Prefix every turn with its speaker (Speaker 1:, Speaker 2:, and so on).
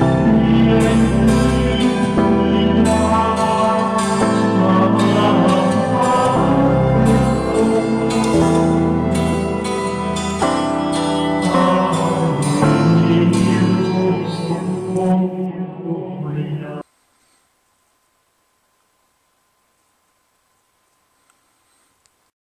Speaker 1: Música